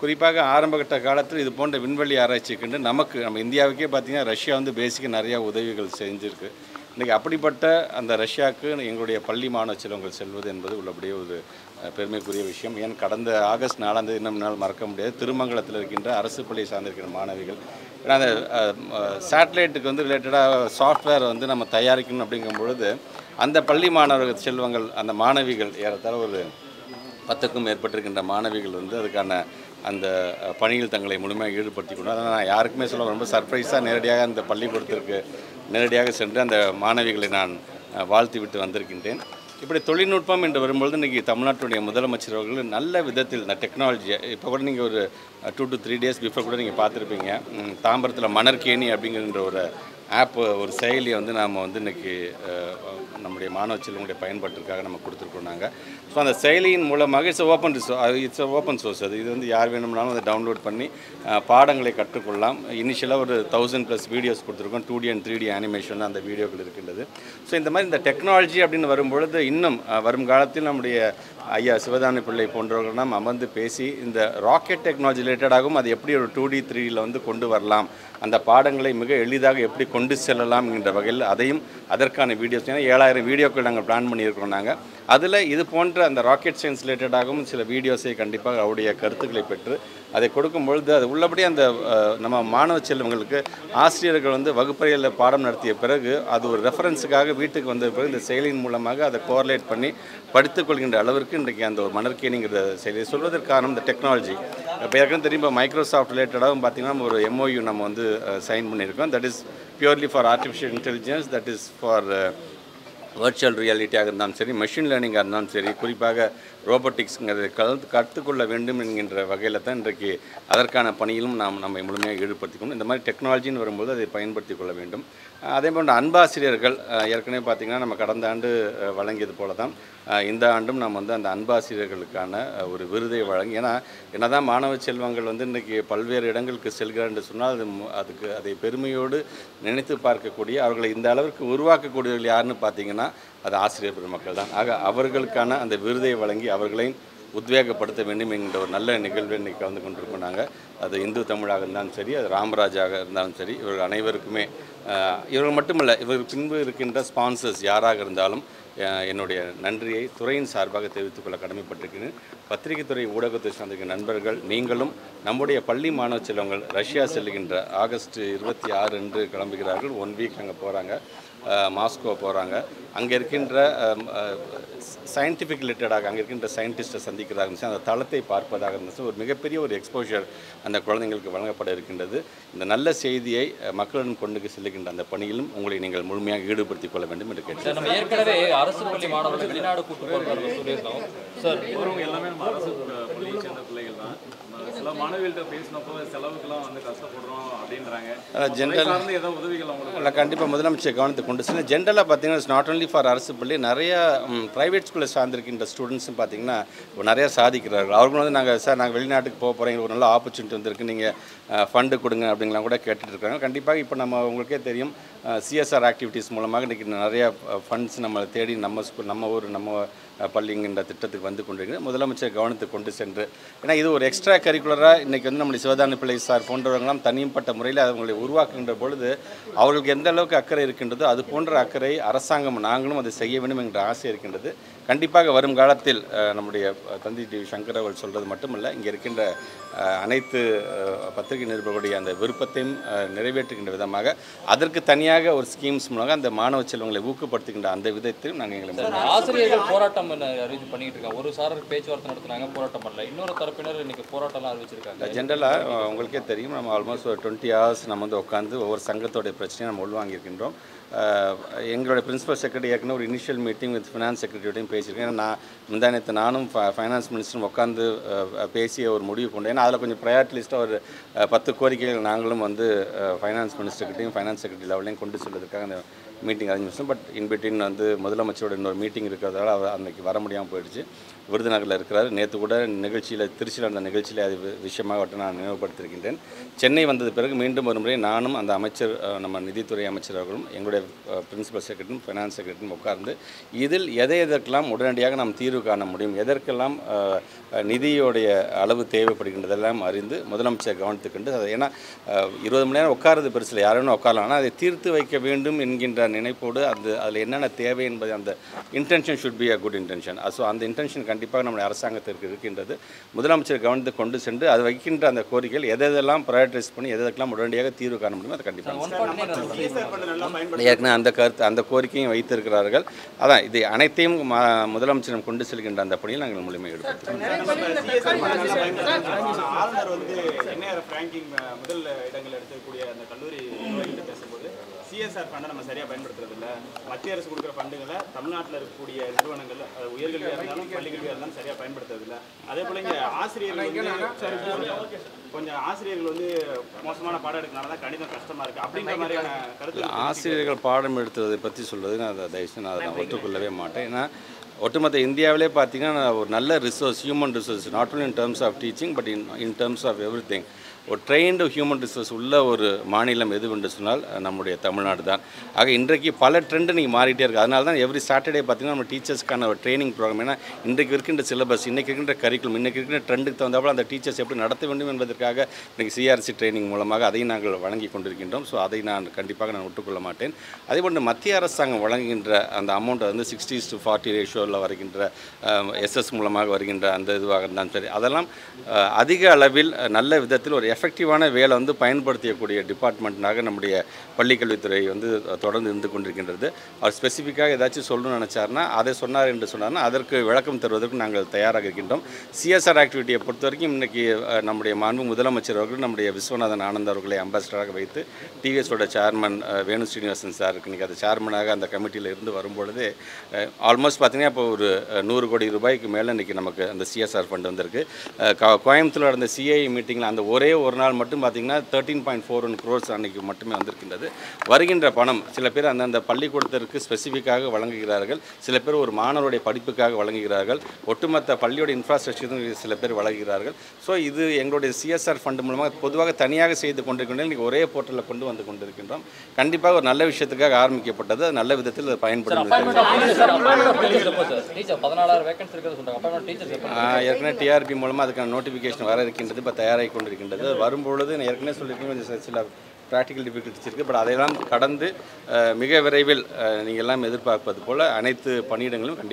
குறிப்பாக ஆரம்பகட்ட காலத்தில் இது போன்ற விண்வெளி ஆராய்ச்சிக்குண்டு நமக்கு நம்ம இந்தியாவுக்கே பார்த்தீங்கன்னா ரஷ்யா வந்து பேசிக்க நிறையா உதவிகள் செஞ்சுருக்கு. இன்றைக்கி அப்படிப்பட்ட அந்த ரஷ்யாவுக்கு எங்களுடைய பள்ளி மாணவ செல்வங்கள் செல்வது என்பது உள்ளபடியே ஒரு பெருமைக்குரிய விஷயம். ஏன் கடந்த ஆகஸ்ட் நாலாம் தேதி இன்னும் நாள் மறக்க முடியாது. திருமங்கலத்தில் இருக்கின்ற அரசு பள்ளியை சார்ந்திருக்கிற மாணவிகள் ஏன்னா அந்த சேட்டலைட்டுக்கு வந்து ரிலேட்டடாக சாஃப்ட்வேர் வந்து நம்ம தயாரிக்கணும் அப்படிங்கும் பொழுது அந்த பள்ளி மாணவர்கள் செல்வங்கள் அந்த மாணவிகள் ஏறத்தாழ ஒரு பத்துக்கும் மேற்பட்டிருக்கின்ற மாணவிகள் வந்து அதுக்கான அந்த பணியில் தங்களை முழுமையாக ஈடுபடுத்தி கொண்டு அதை நான் யாருக்குமே சொல்ல ரொம்ப சர்ப்ரைஸாக நேரடியாக அந்த பள்ளிக்கூடத்திற்கு நேரடியாக சென்று அந்த மாணவிகளை நான் அஹ், வாழ்த்தி விட்டு வந்திருக்கின்றேன். இப்படி தொழில்நுட்பம் என்று வரும்பொழுது இன்றைக்கி தமிழ்நாட்டுடைய முதலமைச்சர் அவர்கள் நல்ல விதத்தில் இந்த டெக்னாலஜியை இப்போ கூட நீங்கள் ஒரு two to three days before கூட நீங்கள் பார்த்துருப்பீங்க. தாம்பரத்தில் மணற்கேணி அப்படிங்கிற ஒரு ஆப்பு ஒரு செயலியை வந்து நாம் வந்து இன்றைக்கி நம்முடைய மாணவ செல்வங்களுடைய பயன்பாட்டிற்காக நம்ம கொடுத்துருக்கோம் நாங்கள் ஸோ அந்த செயலியின் மூலமாக it's open it's open source அது இது வந்து யார் வேணும்னாலும் அதை டவுன்லோட் பண்ணி பாடங்களை கற்றுக்கொள்ளலாம். இனிஷியலாக ஒரு தௌசண்ட் ப்ளஸ் வீடியோஸ் கொடுத்துருக்கோம். Two D and three D animation அந்த வீடியோக்கள் இருக்கின்றது. ஸோ இந்த மாதிரி இந்த டெக்னாலஜி அப்படின்னு வரும்பொழுது இன்னும் வரும் காலத்தில் நம்முடைய ஐயா சிவதானி பிள்ளை போன்றவர்கள் நாம் அமர்ந்து பேசி இந்த ராக்கெட் டெக்னாலஜி ரிலேட்டடாகவும் அது எப்படி ஒரு டூ டி த்ரீயில் வந்து கொண்டு வரலாம் அந்த பாடங்களை மிக எளிதாக எப்படி கொண்டு செல்லலாம் என்ற வகையில் அதையும் அதற்கான வீடியோஸ் ஏன்னா ஏழாயிரம் வீடியோக்கள் நாங்கள் பிளான் பண்ணியிருக்கிறோம் நாங்கள் அதில் இது போன்ற அந்த ராக்கெட் சயின்ஸ் ரிலேட்டடாகவும் சில வீடியோஸை கண்டிப்பாக அவருடைய கருத்துக்களை பெற்று அதை கொடுக்கும் பொழுது அது உள்ளபடி அந்த நம்ம மாணவ செல்வங்களுக்கு ஆசிரியர்கள் வந்து வகுப்பறையில் பாடம் நடத்திய பிறகு அது ஒரு ரெஃபரன்ஸுக்காக வீட்டுக்கு வந்த பிறகு இந்த செயலியின் மூலமாக அதை கோர்லேட் பண்ணி படித்துக்கொள்கின்ற அளவிற்கு இன்றைக்கு அந்த ஒரு மணற்கேணிங்கிற செயலியை சொல்வதற்கு காரணம் இந்த டெக்னாலஜி. இப்போ ஏற்கனவே தெரியும் இப்போ மைக்ரோசாஃப்ட் ரிலேட்டடாகவும் பார்த்தீங்கன்னா ஒரு எம்ஓயு நம்ம வந்து சைன் பண்ணியிருக்கோம். That is purely for artificial intelligence that is for virtual ரியாலிட்டியாக இருந்தாலும் சரி மெஷின் லேர்னிங்காக இருந்தாலும் சரி குறிப்பாக ரோபோட்டிக்ஸுங்கிறதை கலந்து கற்றுக்கொள்ள வேண்டும் என்கின்ற வகையில் தான் இன்றைக்கு அதற்கான பணியிலும் நாம் நம்மை முழுமையாக ஈடுபடுத்திக்கணும் இந்த மாதிரி டெக்னாலஜின்னு வரும்போது அதை பயன்படுத்தி கொள்ள வேண்டும். அதே போன்ற அன்பாசிரியர்கள் ஏற்கனவே பார்த்திங்கன்னா நம்ம கடந்த ஆண்டு வழங்கியது போல தான் இந்த ஆண்டும் நாம் வந்து அந்த அன்பாசிரியர்களுக்கான ஒரு விருதை வழங்கி ஏன்னா என்னதான் மாணவ செல்வங்கள் வந்து இன்றைக்கி பல்வேறு இடங்களுக்கு செல்கிறார் என்று சொன்னால் அது அதுக்கு அதை பெருமையோடு நினைத்து பார்க்கக்கூடிய அவர்களை இந்த அளவிற்கு உருவாக்கக்கூடியவர்கள் யாருன்னு பார்த்தீங்கன்னா அது ஆசிரியர் பெருமக்கள் தான். ஆக அவர்களுக்கான அந்த விருதை வழங்கி அவர்களையும் உத்வேகப்படுத்த வேண்டும் என்கின்ற ஒரு நல்ல நிகழ்வு இன்றைக்கி கலந்து கொண்டிருக்கோம் நாங்கள் அது இந்து தமிழாக இருந்தாலும் சரி அது ராமராஜாக இருந்தாலும் சரி இவர்கள் அனைவருக்குமே இவர்கள் மட்டுமல்ல இவர்கள் பின்பு இருக்கின்ற ஸ்பான்சர்ஸ் யாராக இருந்தாலும் என்னுடைய நன்றியை துறையின் சார்பாக தெரிவித்துக் கொள்ள கடமைப்பட்டிருக்கிறேன். பத்திரிகை துறை ஊடகத்தை சார்ந்திருக்கிற நண்பர்கள் நீங்களும் நம்முடைய பள்ளி மாணவ செல்வங்கள் ரஷ்யா செல்கின்ற ஆகஸ்ட் இருபத்தி ஆறு அன்று கிளம்புகிறார்கள். ஒன் வீக் அங்கே போகிறாங்க மாஸ்கோ போகிறாங்க அங்கே இருக்கின்ற சயின்டிஃபிக் ரிலேட்டடாக அங்கே இருக்கின்ற சயின்டிஸ்ட்டை சந்திக்கிறதாக இருந்துச்சு. அந்த தளத்தை பார்ப்பதாக இருந்துச்சு. ஒரு மிகப்பெரிய ஒரு எக்ஸ்போஷர் அந்த குழந்தைங்களுக்கு வழங்கப்பட இருக்கின்றது. இந்த நல்ல செய்தியை மக்களிடம் கொண்டு செல்லுகின்ற அந்த பணியிலும் உங்களை நீங்கள் முழுமையாக ஈடுபடுத்திக் கொள்ள வேண்டும் என்று கேட்டேன் சார் நம்ம ஏற்கனவே அரசு பள்ளி மாணவர்கள் வெளிநாடு கூட்டு சார் இவங்க எல்லாமே நம்ம அரசு பள்ளியை சேர்ந்த பிள்ளைகள் தான். சில மாணவிகள்கிட்ட பேசினப்போ செலவுக்கெல்லாம் வந்து கஷ்டப்படுறோம் அப்படின்றாங்க. அதான் துறை general- சார்ந்து ஏதோ உதவிகள் அவங்களுக்கு இல்லை கண்டிப்பாக முதலமைச்சர் கவனத்துக்கு கொண்டு செல்ல ஜென்ரலாக பார்த்தீங்கன்னா நாட் only ஃபார் அரசு பள்ளி நிறைய ப்ரைவேட் ஸ்கூலில் சார்ந்திருக்கின்ற ஸ்டூடெண்ட்ஸும் பார்த்தீங்கன்னா இப்போ நிறைய சாதிக்கிறார்கள். அவர்களும் வந்து நாங்கள் சார் நாங்கள் வெளிநாட்டுக்கு போக போகிறோம் எங்களுக்கு ஒரு நல்ல ஆப்பர்ச்சுனிட்டி வந்திருக்கு. நீங்கள் ஃபண்டு கொடுங்க அப்படிங்கலாம் கூட கேட்டுட்டு இருக்காங்க. கண்டிப்பாக இப்போ நம்ம உங்களுக்கே தெரியும் சிஎஸ்ஆர் ஆக்டிவிட்டீஸ் மூலமாக இன்றைக்கி நிறைய ஃபண்ட்ஸ் நம்மளை தேடி நம்ம ஸ்கூல் நம்ம ஊர் நம்ம பள்ளிங்கின்ற திட்டத்துக்கு வந்து கொண்டிருக்கிறது முதலமைச்சர் கவனத்துக்கு கொண்டு சென்று ஏன்னா இது ஒரு எக்ஸ்ட்ரா கரிக்குலராக இன்றைக்கி வந்து நம்முடைய சிவதானி பிள்ளை சார் போன்றவர்களாம் தனிப்பட்ட முறையில் அவங்களை உருவாக்குகின்ற பொழுது அவர்களுக்கு எந்த அளவுக்கு அக்கறை இருக்கின்றதோ அது போன்ற அக்கறை அரசாங்கம் நாங்களும் அதை செய்ய வேண்டும் என்ற ஆசை இருக்கின்றது. கண்டிப்பாக வரும் காலத்தில் நம்முடைய தந்தி டி சங்கர் அவர்கள் சொல்கிறது மட்டுமல்ல இங்கே இருக்கின்ற அனைத்து பத்திரிகை நிருபர்களுடைய அந்த விருப்பத்தையும் நிறைவேற்றுகின்ற விதமாக அதற்கு தனியாக ஒரு ஸ்கீம்ஸ் மூலமாக அந்த மாணவ செல்வங்களை ஊக்கப்படுத்துகின்ற அந்த விதத்திலும் நாங்கள் எங்களை ஆசிரியர்கள் போராட்டம் அறிவிச்சு பண்ணிட்டு இருக்காங்க. ஒரு சாரர் பேச்சுவார்த்தை நடத்துனாங்க போராட்டம் பண்ணல. இன்னொரு தரப்பினர் இன்னைக்கு போராட்டம்லாம் அறிவிச்சிருக்காங்க. ஜென்ரலாக உங்களுக்கே தெரியும் நம்ம ஆல்மோஸ்ட் ஒரு டுவெண்ட்டி ஹவர்ஸ் நம்ம வந்து உட்காந்து ஒவ்வொரு சங்கத்தோடைய பிரச்சனையை நம்ம உள்வாங்கியிருக்கின்றோம். அஹ், எங்களுடைய பிரின்சிபல் செக்ரட்டரி ஏற்கனவே ஒரு இனிஷியல் மீட்டிங் வித் ஃபினான்ஸ் செக்ரட்டரியோடையும் பேசியிருக்கேன். ஏன்னா நான் முந்தானத்து நானும் ஃபைனான்ஸ் மினிஸ்டரும் உட்காந்து பேசிய ஒரு முடிவு கொண்டு ஏன்னா அதில் கொஞ்சம் ப்ரையாரிட்டி லிஸ்ட்டாக ஒரு பத்து கோரிக்கைகள் நாங்களும் வந்து ஃபைனான்ஸ் மினிஸ்டர்கிட்டையும் ஃபைனான்ஸ் செக்ரட்டரி லெவலையும் கொண்டு செல்வதற்காக அந்த மீட்டிங் அரேஞ்ச் பண்ணோம் பட் இன்பிட்வீன் வந்து முதலமைச்சரோட இன்னொரு மீட்டிங் இருக்கிறதால அவர் அன்றைக்கி வர முடியாமல் போயிடுச்சு. விருதுநகரில் இருக்கிறார். நேற்று கூட நிகழ்ச்சியில் திருச்சியில் அந்த நிகழ்ச்சியில் அது விஷயமாக நான் நினைவுபடுத்தியிருக்கின்றேன். சென்னை வந்தது பிறகு மீண்டும் ஒரு முறை நானும் அந்த அமைச்சர் நம்ம நிதித்துறை அமைச்சர் அவர்களும் எங்களுடைய பிரின்சிபல் செக்ரட்டரியும் ஃபைனான்ஸ் செக்ரட்டரியும் உட்கார்ந்து இதில் எதை எதற்கெல்லாம் உடனடியாக நாம் தீர்வு காண முடியும் எதற்கெல்லாம் நிதியுடைய நிதியோடைய அளவு தேவைப்படுகின்றதெல்லாம் அறிந்து முதலமைச்சர் கவனித்துக்கொண்டு அதை ஏன்னா இருபது மணி நேரம் உட்காரது பெருசில் யாரும் உட்காரலாம் ஆனால் அதை தீர்த்து வைக்க வேண்டும் என்கின்ற நினைப்போடு அது அதில் என்னென்ன தேவை என்பது அந்த intention should be a good intention so அந்த இன்டென்ஷன் கண்டிப்பாக நம்முடைய அரசாங்கத்திற்கு இருக்கின்றது. முதலமைச்சர் கவனித்து கொண்டு சென்று அது வைக்கின்ற அந்த கோரிக்கைகள் எதை எதெல்லாம் ப்ரையாரிட்டைஸ் பண்ணி எதை எதெல்லாம் உடனடியாக தீர்வு காண முடியுமோ அது கண்டிப்பாக ஏற்கனவே அந்த கருத்து அந்த கோரிக்கையும் வைத்திருக்கிறார்கள். அதான் இது அனைத்தையும் ம- முதலமைச்சரிடம் கொண்டு செல்கின்ற அந்த பணியில் நாங்கள் முழுமை எடுப்போம் என்ஐஆர் ரேங்கிங் முதல் இடங்கள் எடுக்கக்கூடிய அந்த கல்லூரி நிர்வாகிகிட்ட பேசும்போது சிஎஸ்ஆர் ஃபண்டை நம்ம சரியாக பயன்படுத்துறது இல்ல மத்திய அரசு கொடுக்குற ஃபண்டுகளை தமிழ்நாட்டில் இருக்கக்கூடிய நிறுவனங்கள் அது உயர்கல்வியாக இருந்தாலும் பள்ளிக்கல்வியாக இருந்தாலும் சரியாக பயன்படுத்துறது இல்ல அதே போல இங்கே ஆசிரியர்கள் வந்து கொஞ்சம் ஆசிரியர்கள் வந்து மோசமான பாடம் எடுக்கனால தான் கணிதம் கஷ்டமா இருக்கு. அப்படிங்கிற மாதிரியான கருத்து ஆசிரியர்கள் பாடம் எடுத்ததை பற்றி சொல்வது நான் அதை தயவுசெய்து நான் அதை ஒத்துக்கொள்ளவே மாட்டேன். ஏன்னா ஒட்டுமொத்த இந்தியாவிலே பார்த்தீங்கன்னா ஒரு நல்ல resource human resource not only in terms of teaching but in in terms of everything ஒரு ட்ரெயின்டு ஹியூமன் ரிசோர்ஸ் உள்ள ஒரு மாநிலம் எது என்று சொன்னால் நம்முடைய தமிழ்நாடு தான். ஆக இன்றைக்கு பல ட்ரெண்டு நீங்கள் மாறிட்டே இருக்குது அதனால தான் எவ்ரி சாட்டர்டே பார்த்தீங்கன்னா நம்ம டீச்சர்ஸ்க்கான ஒரு ட்ரைனிங் ப்ரோக்ராம் ஏன்னா இன்றைக்கு இருக்கின்ற சிலபஸ் இன்றைக்கு இருக்கின்ற கரிக்குலம் இன்றைக்கு இருக்கின்ற ட்ரெண்டுக்கு தகுந்தாப்புல அந்த டீச்சர்ஸ் எப்படி நடத்த வேண்டும் என்பதற்காக இன்றைக்கி சிஆர்சி ட்ரைனிங் மூலமாக அதையும் நாங்கள் வழங்கி கொண்டிருக்கின்றோம். ஸோ அதை நான் கண்டிப்பாக நான் ஒட்டுக்கொள்ள மாட்டேன். அதே போன்று மத்திய அரசாங்கம் வழங்குகின்ற அந்த அமௌண்ட் வந்து சிக்ஸ்டி டு ஃபார்ட்டி ரேஷியோவில் வருகின்ற எஸ்எஸ் மூலமாக வருகின்ற அந்த இதுவாக இருந்தாலும் சரி. அதெல்லாம் அதிக அளவில் நல்ல விதத்தில் ஒரு எஃபெக்டிவான வேலை வந்து பயன்படுத்தக்கூடிய டிபார்ட்மெண்ட்னாக நம்முடைய பள்ளிக்கல்வித்துறை வந்து தொடர்ந்து இருந்து கொண்டிருக்கின்றது. அவர் ஸ்பெசிஃபிக்காக ஏதாச்சும் சொல்லணும்னு நினச்சாருன்னா அதை சொன்னார் என்று சொன்னார்னா அதற்கு விளக்கம் தருவதற்கு நாங்கள் தயாராக இருக்கின்றோம். சிஎஸ்ஆர் ஆக்டிவிட்டியை பொறுத்த வரைக்கும் இன்றைக்கி நம்முடைய மாண்பு முதலமைச்சர் அவர்கள் நம்முடைய விஸ்வநாதன் ஆனந்த் அவர்களை அம்பாசிடராக வைத்து டிவிஎஸோட சேர்மன் வேணு ஸ்ரீனிவாசன் சார் இன்றைக்கி அது சேர்மனாக அந்த கமிட்டியில் இருந்து வரும்பொழுது ஆல்மோஸ்ட் பார்த்தீங்கன்னா இப்போ ஒரு நூறு கோடி ரூபாய்க்கு மேலே இன்றைக்கி நமக்கு அந்த சிஎஸ்ஆர் ஃபண்ட் வந்திருக்கு. கோயம்புத்தூர் நடந்த சிஐ மீட்டிங்கில் அந்த ஒரே ஒரு நாள் மட்டும் பார்த்தீங்கன்னா thirteen point four one crores அன்றைக்கி மட்டுமே வந்திருக்கின்றது. வருகின்ற பணம் சில பேர் அந்தந்த பள்ளிக்கூடத்திற்கு ஸ்பெசிஃபிக்காக வழங்குகிறார்கள். சில பேர் ஒரு மாணவருடைய படிப்புக்காக வழங்குகிறார்கள். ஒட்டுமொத்த பள்ளியோட இன்ஃப்ராஸ்ட்ரக்சரும் சில பேர் வழங்குகிறார்கள். ஸோ இது எங்களுடைய சிஎஸ்ஆர் ஃபண்ட் மூலமாக பொதுவாக தனியாக செய்து கொண்டிருக்கின்றோம் இன்றைக்கி ஒரே போர்ட்டலில் கொண்டு வந்து கொண்டிருக்கின்றோம். கண்டிப்பாக ஒரு நல்ல விஷயத்துக்காக ஆரம்பிக்கப்பட்டது. அது நல்ல விதத்தில் ஆஹ் ஏற்கனவே டிஆர்பி மூலமாக அதுக்கான நோட்டிஃபிகேஷன் வர இருக்கின்றது. இப்போ தயாராகி கொண்டிருக்கின்றது. வரும்பொழுது நான் ஏற்கனவே சொல்லியிருக்கேன் கொஞ்சம் சில- ப்ராக்டிக்கல் டிஃபிகல்ட்டிஸ் இருக்குது பட் அதையெல்லாம் கடந்து மிக விரைவில் நீங்கள் எல்லாம் எதிர்பார்ப்பது போல் அனைத்து பணியிடங்களும் கண்டிப்பாக